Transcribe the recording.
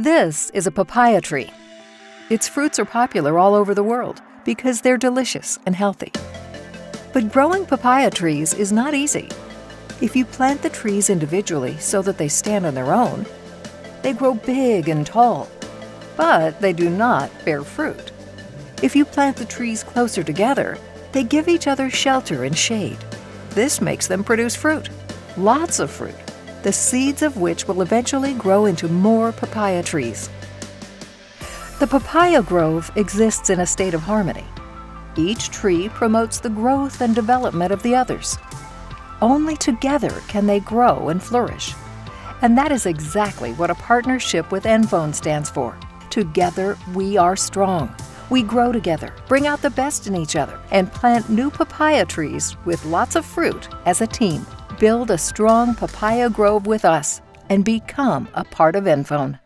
This is a papaya tree. Its fruits are popular all over the world because they're delicious and healthy. But growing papaya trees is not easy. If you plant the trees individually so that they stand on their own, they grow big and tall, but they do not bear fruit. If you plant the trees closer together, they give each other shelter and shade. This makes them produce fruit, lots of fruit, the seeds of which will eventually grow into more papaya trees. The papaya grove exists in a state of harmony. Each tree promotes the growth and development of the others. Only together can they grow and flourish. And that is exactly what a partnership with NFON stands for. Together, we are strong. We grow together, bring out the best in each other, and plant new papaya trees with lots of fruit as a team. Build a strong papaya grove with us and become a part of NFON.